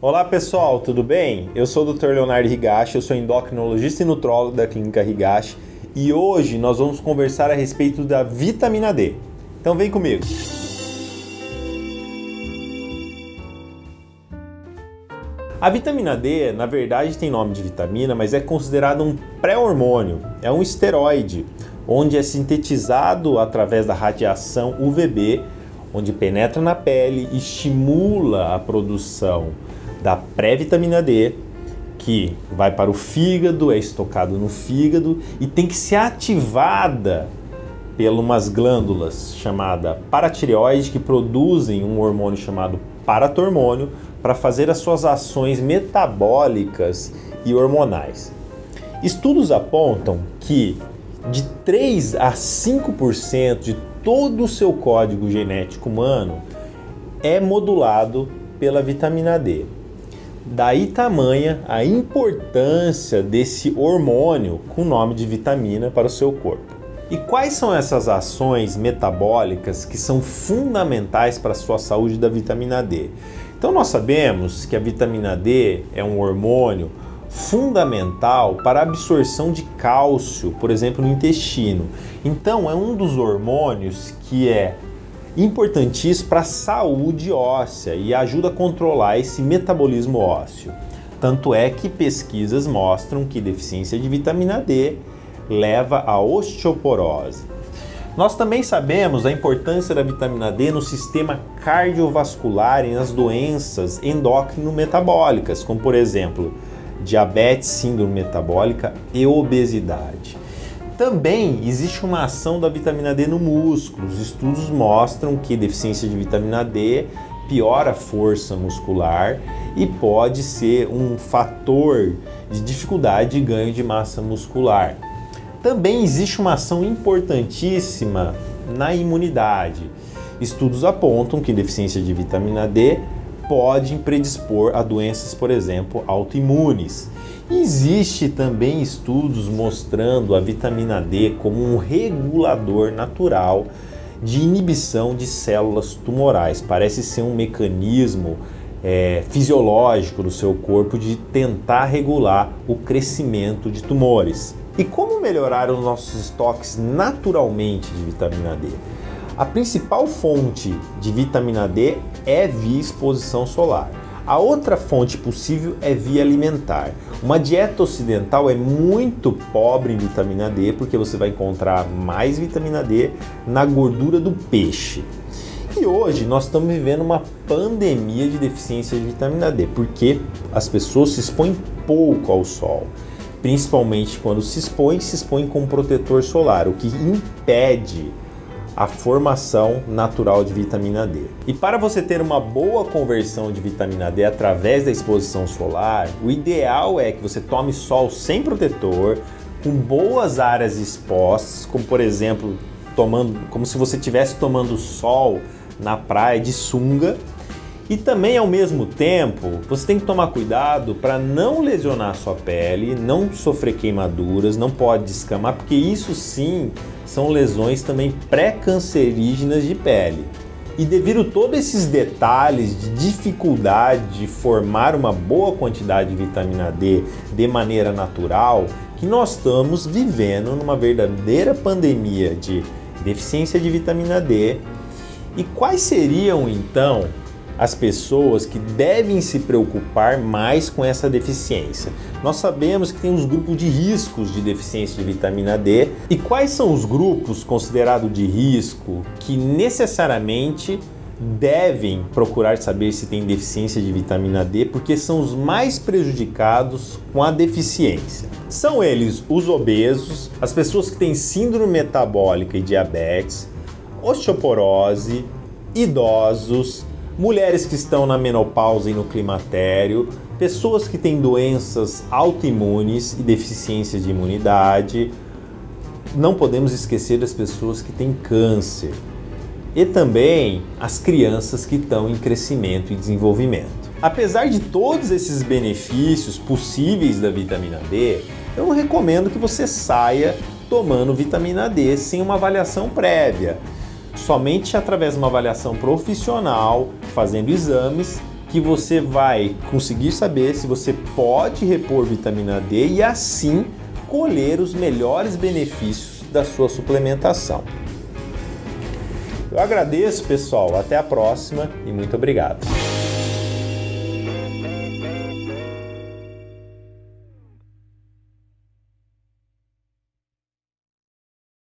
Olá pessoal, tudo bem? Eu sou o Dr. Leonardo Higashi, eu sou endocrinologista e nutrólogo da Clínica Higashi e hoje nós vamos conversar a respeito da vitamina D. Então vem comigo! A vitamina D, na verdade, tem nome de vitamina, mas é considerado um pré-hormônio, é um esteroide, onde é sintetizado através da radiação UVB, onde penetra na pele e estimula a produção da pré-vitamina D, que vai para o fígado, é estocado no fígado e tem que ser ativada pelas umas glândulas chamada paratireoide que produzem um hormônio chamado paratormônio para fazer as suas ações metabólicas e hormonais. Estudos apontam que de 3 a 5% de todo o seu código genético humano é modulado pela vitamina D. Daí tamanha a importância desse hormônio com nome de vitamina para o seu corpo. E quais são essas ações metabólicas que são fundamentais para a sua saúde da vitamina D? Então nós sabemos que a vitamina D é um hormônio fundamental para a absorção de cálcio, por exemplo, no intestino. Então é um dos hormônios que é importantíssimo para a saúde óssea e ajuda a controlar esse metabolismo ósseo. Tanto é que pesquisas mostram que deficiência de vitamina D leva à osteoporose. Nós também sabemos a importância da vitamina D no sistema cardiovascular e nas doenças endócrino-metabólicas, como por exemplo, diabetes, síndrome metabólica e obesidade. Também existe uma ação da vitamina D no músculo. Os estudos mostram que deficiência de vitamina D piora a força muscular e pode ser um fator de dificuldade de ganho de massa muscular. Também existe uma ação importantíssima na imunidade. Estudos apontam que deficiência de vitamina D pode predispor a doenças, por exemplo, autoimunes. Existe também estudos mostrando a vitamina D como um regulador natural de inibição de células tumorais. Parece ser um mecanismo é, fisiológico do seu corpo de tentar regular o crescimento de tumores. E como melhorar os nossos estoques naturalmente de vitamina D? A principal fonte de vitamina D é via exposição solar. A outra fonte possível é via alimentar. Uma dieta ocidental é muito pobre em vitamina D porque você vai encontrar mais vitamina D na gordura do peixe. E hoje nós estamos vivendo uma pandemia de deficiência de vitamina D porque as pessoas se expõem pouco ao sol principalmente quando se expõe, se expõe com protetor solar, o que impede a formação natural de vitamina D. E para você ter uma boa conversão de vitamina D através da exposição solar, o ideal é que você tome sol sem protetor, com boas áreas expostas, como por exemplo, tomando, como se você estivesse tomando sol na praia de sunga e também, ao mesmo tempo, você tem que tomar cuidado para não lesionar sua pele, não sofrer queimaduras, não pode descamar, porque isso sim são lesões também pré-cancerígenas de pele. E devido a todos esses detalhes de dificuldade de formar uma boa quantidade de vitamina D de maneira natural, que nós estamos vivendo numa verdadeira pandemia de deficiência de vitamina D. E quais seriam então as pessoas que devem se preocupar mais com essa deficiência. Nós sabemos que tem os grupos de riscos de deficiência de vitamina D e quais são os grupos considerados de risco que necessariamente devem procurar saber se tem deficiência de vitamina D, porque são os mais prejudicados com a deficiência. São eles os obesos, as pessoas que têm síndrome metabólica e diabetes, osteoporose, idosos, mulheres que estão na menopausa e no climatério, pessoas que têm doenças autoimunes e deficiência de imunidade. Não podemos esquecer das pessoas que têm câncer e também as crianças que estão em crescimento e desenvolvimento. Apesar de todos esses benefícios possíveis da vitamina D, eu recomendo que você saia tomando vitamina D sem uma avaliação prévia somente através de uma avaliação profissional, fazendo exames, que você vai conseguir saber se você pode repor vitamina D e assim colher os melhores benefícios da sua suplementação. Eu agradeço, pessoal. Até a próxima e muito obrigado.